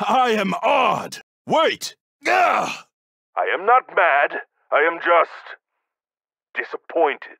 I am odd. Wait! Gah! I am not mad. I am just disappointed.